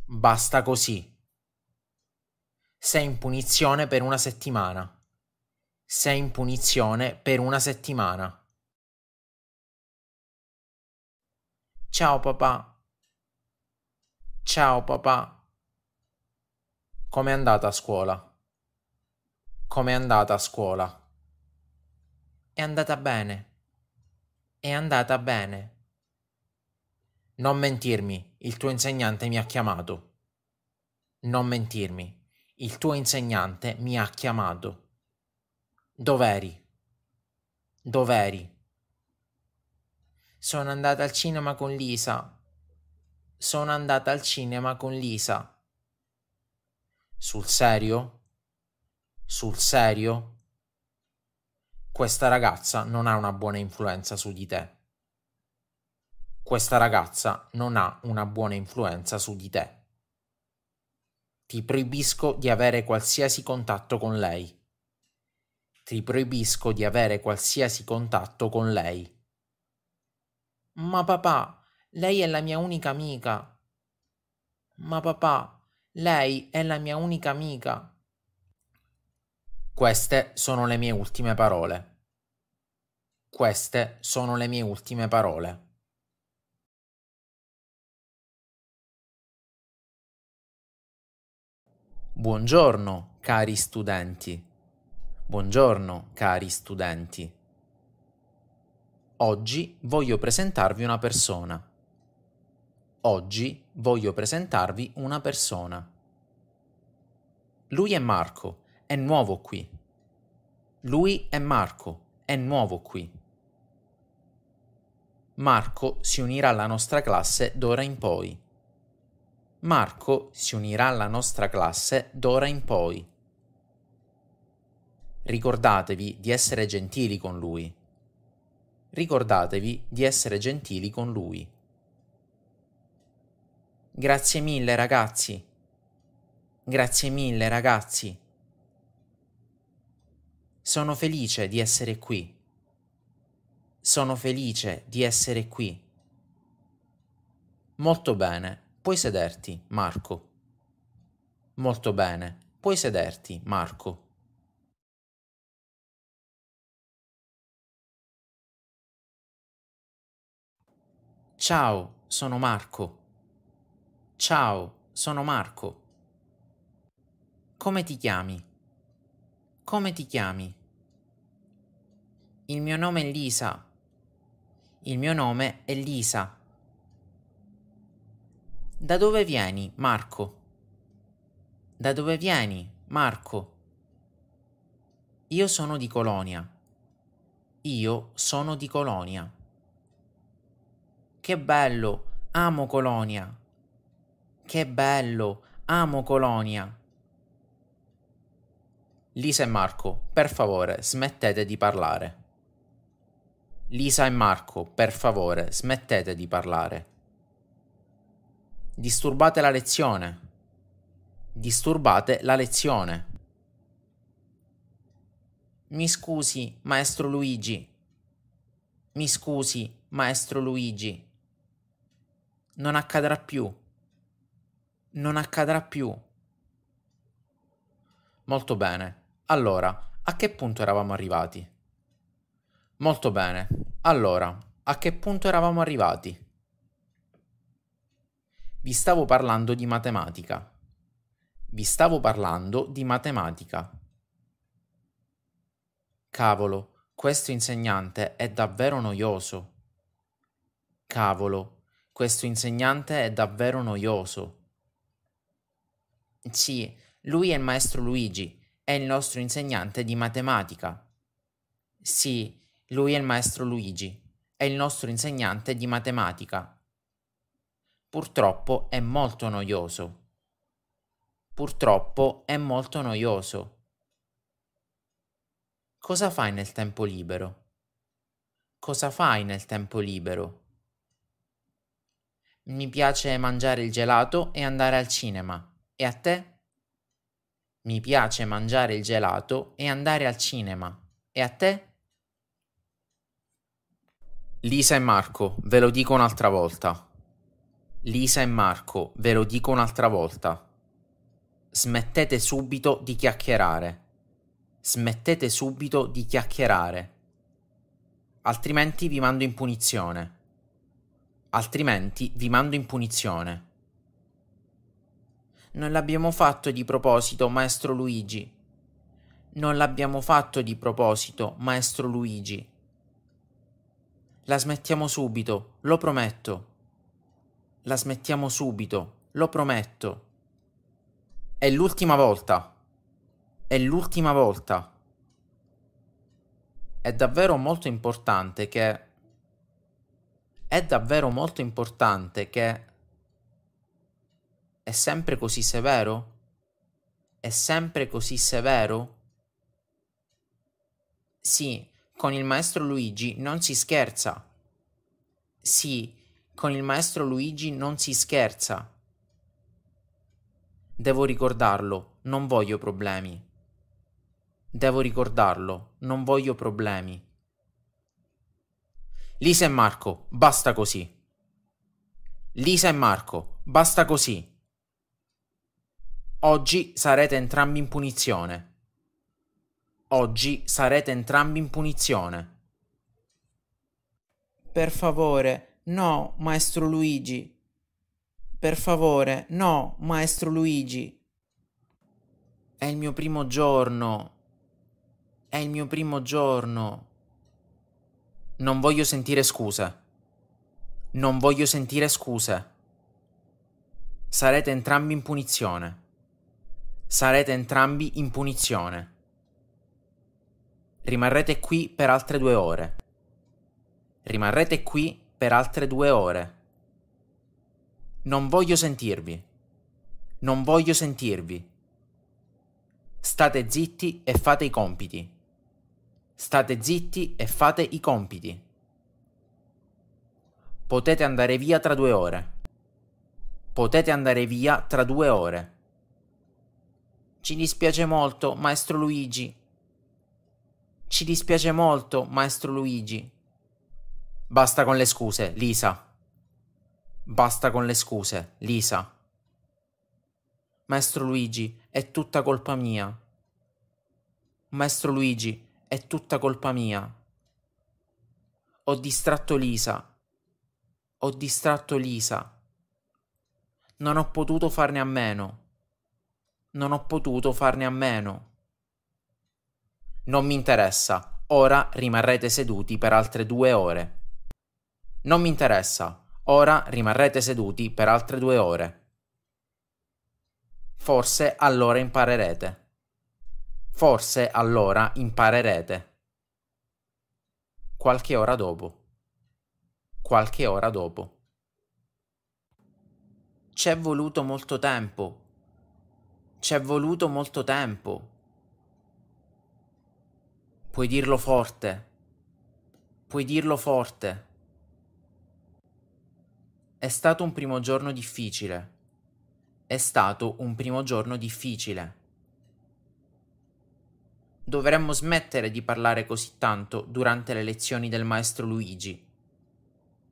Basta così. Sei in punizione per una settimana. Sei in punizione per una settimana. Ciao papà. Ciao papà. Com'è andata a scuola? Com'è andata a scuola? È andata bene. È andata bene. Non mentirmi, il tuo insegnante mi ha chiamato. Non mentirmi, il tuo insegnante mi ha chiamato. Dov'eri? Dov'eri? Sono andata al cinema con Lisa. Sono andata al cinema con Lisa. Sul serio? Sul serio? Questa ragazza non ha una buona influenza su di te. Questa ragazza non ha una buona influenza su di te. Ti proibisco di avere qualsiasi contatto con lei. Ti proibisco di avere qualsiasi contatto con lei. Ma papà, lei è la mia unica amica. Ma papà, lei è la mia unica amica. Queste sono le mie ultime parole. Queste sono le mie ultime parole. Buongiorno, cari studenti. Buongiorno, cari studenti. Oggi voglio presentarvi una persona. Oggi voglio presentarvi una persona. Lui è Marco, è nuovo qui. Lui è Marco, è nuovo qui. Marco si unirà alla nostra classe d'ora in poi. Marco si unirà alla nostra classe d'ora in poi. Ricordatevi di essere gentili con lui. Ricordatevi di essere gentili con lui. Grazie mille ragazzi. Grazie mille ragazzi. Sono felice di essere qui. Sono felice di essere qui. Molto bene. Puoi sederti, Marco. Molto bene, puoi sederti, Marco. Ciao, sono Marco. Ciao, sono Marco. Come ti chiami? Come ti chiami? Il mio nome è Lisa. Il mio nome è Lisa. Da dove vieni, Marco? Da dove vieni, Marco? Io sono di Colonia. Io sono di Colonia. Che bello, amo Colonia. Che bello, amo Colonia. Lisa e Marco, per favore, smettete di parlare. Lisa e Marco, per favore, smettete di parlare. Disturbate la lezione. Disturbate la lezione. Mi scusi, maestro Luigi. Mi scusi, maestro Luigi. Non accadrà più. Non accadrà più. Molto bene. Allora, a che punto eravamo arrivati? Molto bene. Allora, a che punto eravamo arrivati? Vi stavo parlando di matematica. Vi stavo parlando di matematica. Cavolo, questo insegnante è davvero noioso. Cavolo, questo insegnante è davvero noioso. Sì, lui è il maestro Luigi, è il nostro insegnante di matematica. Sì, lui è il maestro Luigi, è il nostro insegnante di matematica. Purtroppo è molto noioso. Purtroppo è molto noioso. Cosa fai nel tempo libero? Cosa fai nel tempo libero? Mi piace mangiare il gelato e andare al cinema. E a te? Mi piace mangiare il gelato e andare al cinema. E a te? Lisa e Marco, ve lo dico un'altra volta. Lisa e Marco, ve lo dico un'altra volta. Smettete subito di chiacchierare. Smettete subito di chiacchierare. Altrimenti vi mando in punizione. Altrimenti vi mando in punizione. Non l'abbiamo fatto di proposito, maestro Luigi. Non l'abbiamo fatto di proposito, maestro Luigi. La smettiamo subito, lo prometto. La smettiamo subito, lo prometto. È l'ultima volta. È l'ultima volta. È davvero molto importante che... È davvero molto importante che... È sempre così severo? È sempre così severo? Sì, con il maestro Luigi non si scherza. Sì, con il maestro Luigi non si scherza. Devo ricordarlo, non voglio problemi. Devo ricordarlo, non voglio problemi. Lisa e Marco, basta così. Lisa e Marco, basta così. Oggi sarete entrambi in punizione. Oggi sarete entrambi in punizione. Per favore, no, maestro Luigi. Per favore, no, maestro Luigi. È il mio primo giorno. È il mio primo giorno. Non voglio sentire scuse. Non voglio sentire scuse. Sarete entrambi in punizione. Sarete entrambi in punizione. Rimarrete qui per altre due ore. Rimarrete qui per altre due ore. Non voglio sentirvi. Non voglio sentirvi. State zitti e fate i compiti. State zitti e fate i compiti. Potete andare via tra due ore. Potete andare via tra due ore. Ci dispiace molto, maestro Luigi. Ci dispiace molto, maestro Luigi. Basta con le scuse, Lisa. Basta con le scuse, Lisa. Maestro Luigi, è tutta colpa mia. Maestro Luigi, è tutta colpa mia. Ho distratto Lisa. Ho distratto Lisa. Non ho potuto farne a meno. Non ho potuto farne a meno. Non mi interessa. Ora rimarrete seduti per altre due ore. Non mi interessa. Ora rimarrete seduti per altre due ore. Forse allora imparerete. Forse allora imparerete. Qualche ora dopo. Qualche ora dopo. C'è voluto molto tempo. C'è voluto molto tempo. Puoi dirlo forte. Puoi dirlo forte. È stato un primo giorno difficile. È stato un primo giorno difficile. Dovremmo smettere di parlare così tanto durante le lezioni del maestro Luigi.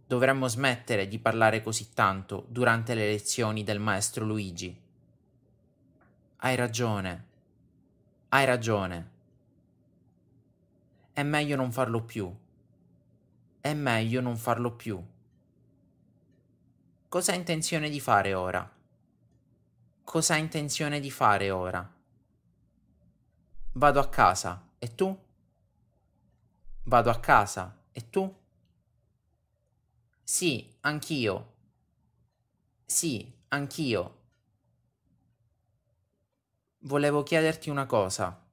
Dovremmo smettere di parlare così tanto durante le lezioni del maestro Luigi. Hai ragione. Hai ragione. È meglio non farlo più. È meglio non farlo più. Cosa ha intenzione di fare ora? Cosa ha intenzione di fare ora? Vado a casa. E tu? Vado a casa. E tu? Sì, anch'io. Sì, anch'io. Volevo chiederti una cosa.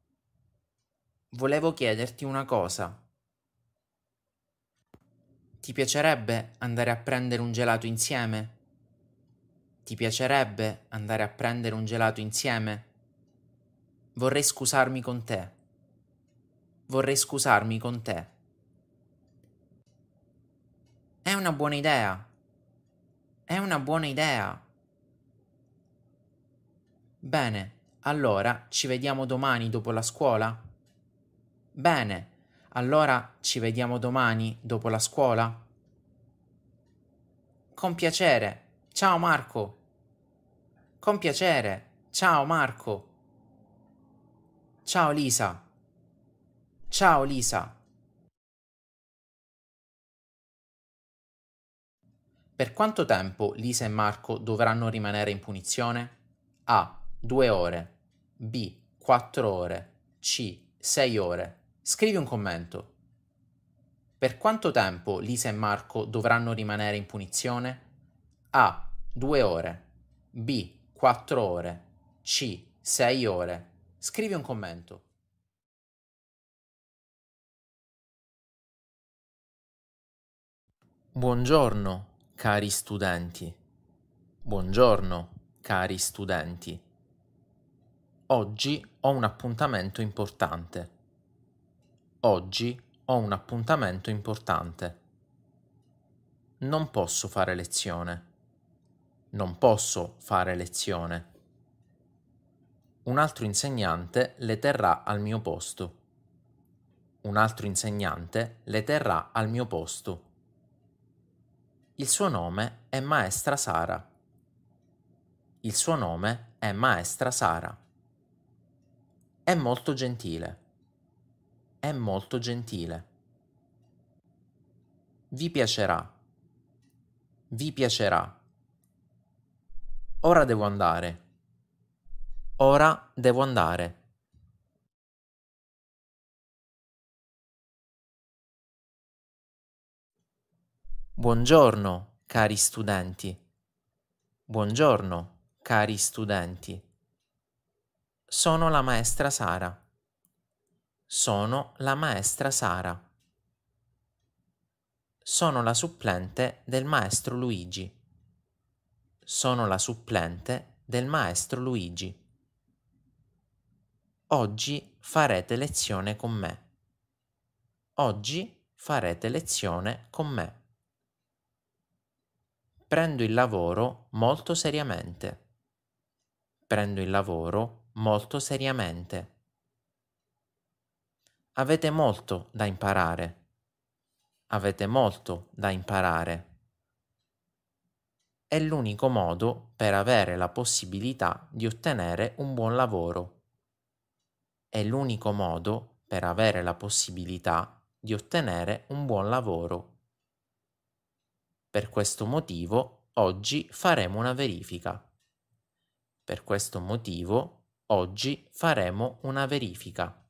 Volevo chiederti una cosa. Ti piacerebbe andare a prendere un gelato insieme? Ti piacerebbe andare a prendere un gelato insieme? Vorrei scusarmi con te. Vorrei scusarmi con te. È una buona idea. È una buona idea. Bene, allora ci vediamo domani dopo la scuola? Bene, allora ci vediamo domani dopo la scuola? Con piacere. Ciao Marco. Con piacere. Ciao Marco. Ciao Lisa. Ciao Lisa. Per quanto tempo Lisa e Marco dovranno rimanere in punizione? A. 2 ore. B. 4 ore. C. 6 ore. Scrivi un commento. Per quanto tempo Lisa e Marco dovranno rimanere in punizione? A. 2 ore. B. 4 ore. C. 6 ore. Scrivi un commento. Buongiorno, cari studenti. Buongiorno, cari studenti. Oggi ho un appuntamento importante. Oggi ho un appuntamento importante. Non posso fare lezione. Non posso fare lezione. Un altro insegnante le terrà al mio posto. Un altro insegnante le terrà al mio posto. Il suo nome è Maestra Sara. Il suo nome è Maestra Sara. È molto gentile. È molto gentile. Vi piacerà. Vi piacerà. Ora devo andare. Ora devo andare. Buongiorno, cari studenti. Buongiorno, cari studenti. Sono la maestra Sara. Sono la maestra Sara. Sono la supplente del maestro Luigi. Sono la supplente del maestro Luigi. Oggi farete lezione con me. Oggi farete lezione con me. Prendo il lavoro molto seriamente. Prendo il lavoro molto seriamente. Avete molto da imparare. Avete molto da imparare. È l'unico modo per avere la possibilità di ottenere un buon lavoro è l'unico modo per avere la possibilità di ottenere un buon lavoro. Per questo motivo oggi faremo una verifica. Per questo motivo oggi faremo una verifica.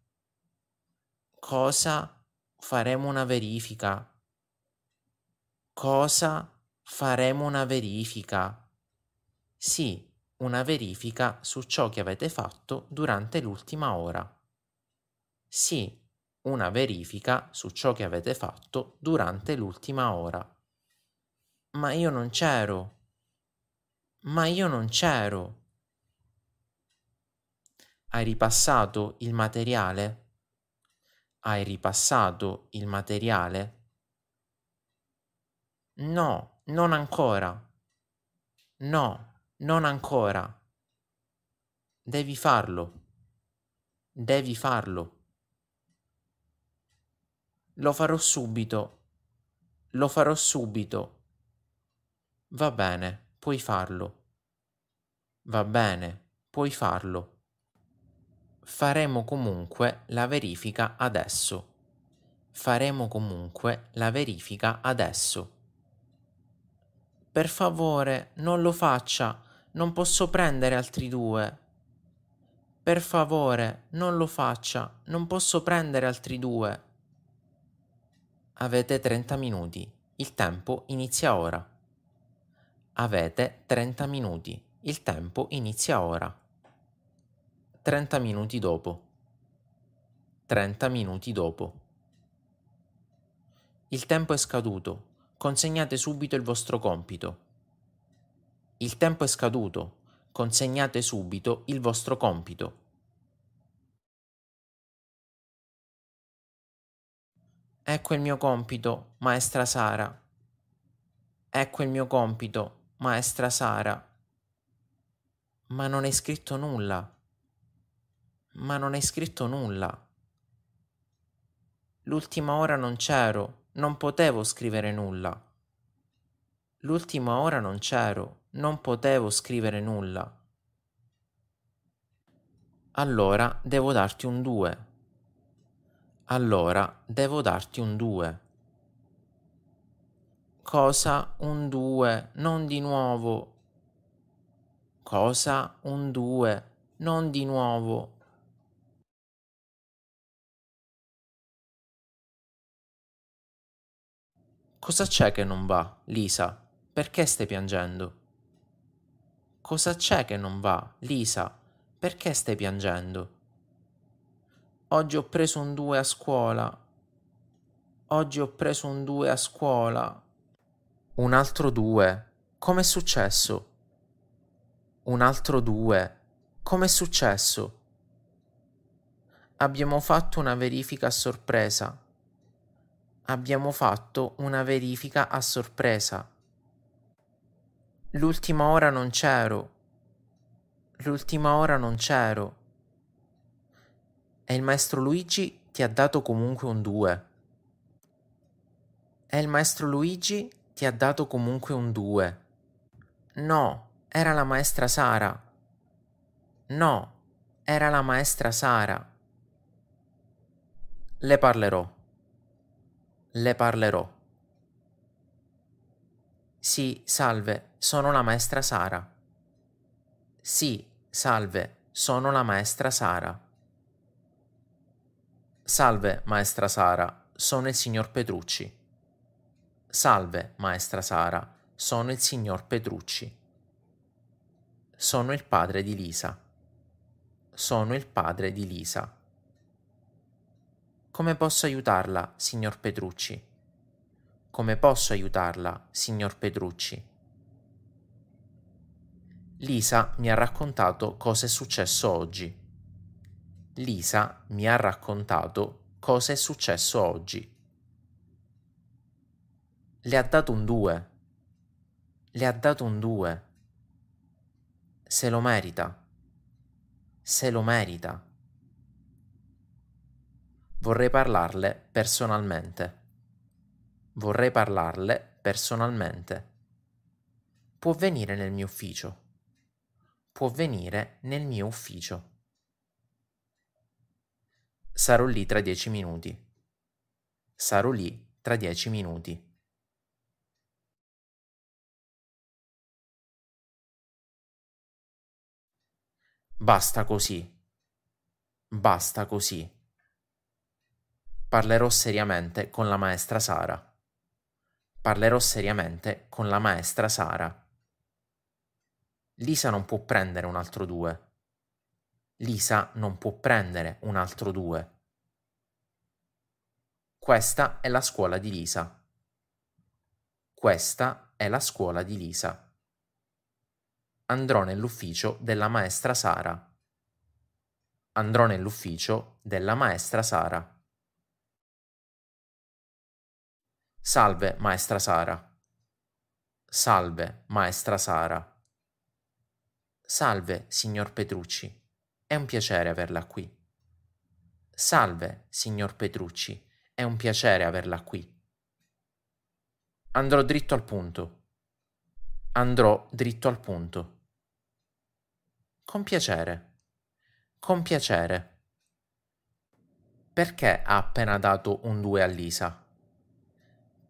Cosa faremo una verifica? Cosa faremo una verifica? Sì, una verifica su ciò che avete fatto durante l'ultima ora. Sì, una verifica su ciò che avete fatto durante l'ultima ora. Ma io non c'ero. Ma io non c'ero. Hai ripassato il materiale? Hai ripassato il materiale? No, non ancora. No, non ancora. Devi farlo. Devi farlo. Lo farò subito. Lo farò subito. Va bene, puoi farlo. Va bene, puoi farlo. Faremo comunque la verifica adesso. Faremo comunque la verifica adesso. Per favore, non lo faccia non posso prendere altri due. Per favore, non lo faccia, non posso prendere altri due. Avete 30 minuti, il tempo inizia ora. Avete 30 minuti, il tempo inizia ora. 30 minuti dopo. 30 minuti dopo. Il tempo è scaduto, consegnate subito il vostro compito. Il tempo è scaduto, consegnate subito il vostro compito. Ecco il mio compito, maestra Sara. Ecco il mio compito, maestra Sara. Ma non hai scritto nulla. Ma non hai scritto nulla. L'ultima ora non c'ero, non potevo scrivere nulla. L'ultima ora non c'ero, non potevo scrivere nulla. Allora devo darti un 2. Allora devo darti un 2. Cosa un 2, non di nuovo. Cosa un 2, non di nuovo. Cosa c'è che non va, Lisa? Perché stai piangendo? Cosa c'è che non va, Lisa? Perché stai piangendo? Oggi ho preso un 2 a scuola. Oggi ho preso un 2 a scuola. Un altro 2. Com'è successo? Un altro 2. Com'è successo? Abbiamo fatto una verifica a sorpresa. Abbiamo fatto una verifica a sorpresa. L'ultima ora non c'ero. L'ultima ora non c'ero. E il maestro Luigi ti ha dato comunque un 2. E il maestro Luigi ti ha dato comunque un 2. No, era la maestra Sara. No, era la maestra Sara. Le parlerò. Le parlerò. Sì, salve, sono la maestra Sara. Sì, salve, sono la maestra Sara. Salve, maestra Sara, sono il signor Petrucci. Salve, maestra Sara, sono il signor Petrucci. Sono il padre di Lisa. Sono il padre di Lisa. Come posso aiutarla, signor Petrucci? Come posso aiutarla, signor Petrucci? Lisa mi ha raccontato cosa è successo oggi. Lisa mi ha raccontato cosa è successo oggi. Le ha dato un 2. Le ha dato un 2. Se lo merita. Se lo merita. Vorrei parlarle personalmente. Vorrei parlarle personalmente. Può venire nel mio ufficio. Può venire nel mio ufficio. Sarò lì tra dieci minuti. Sarò lì tra dieci minuti. Basta così. Basta così. Parlerò seriamente con la maestra Sara. Parlerò seriamente con la maestra Sara. Lisa non può prendere un altro due. Lisa non può prendere un altro due. Questa è la scuola di Lisa. Questa è la scuola di Lisa. Andrò nell'ufficio della maestra Sara. Andrò nell'ufficio della maestra Sara. Salve, maestra Sara. Salve, maestra Sara. Salve, signor Petrucci. È un piacere averla qui. Salve, signor Petrucci. È un piacere averla qui. Andrò dritto al punto. Andrò dritto al punto. Con piacere. Con piacere. Perché ha appena dato un 2 a Lisa?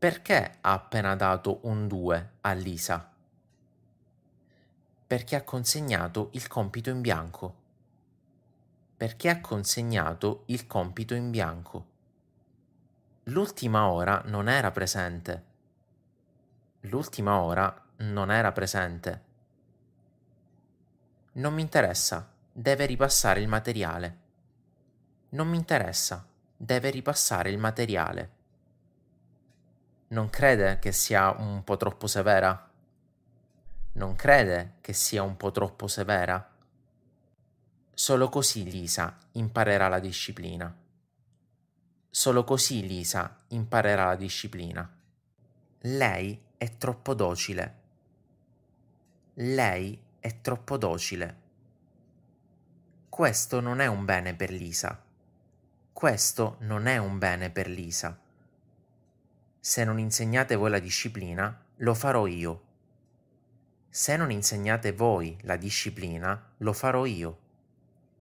Perché ha appena dato un 2 a Lisa? Perché ha consegnato il compito in bianco. Perché ha consegnato il compito in bianco. L'ultima ora non era presente. L'ultima ora non era presente. Non mi interessa, deve ripassare il materiale. Non mi interessa, deve ripassare il materiale. Non crede che sia un po' troppo severa? Non crede che sia un po' troppo severa? Solo così Lisa imparerà la disciplina. Solo così Lisa imparerà la disciplina. Lei è troppo docile. Lei è troppo docile. Questo non è un bene per Lisa. Questo non è un bene per Lisa. Se non insegnate voi la disciplina, lo farò io. Se non insegnate voi la disciplina, lo farò io.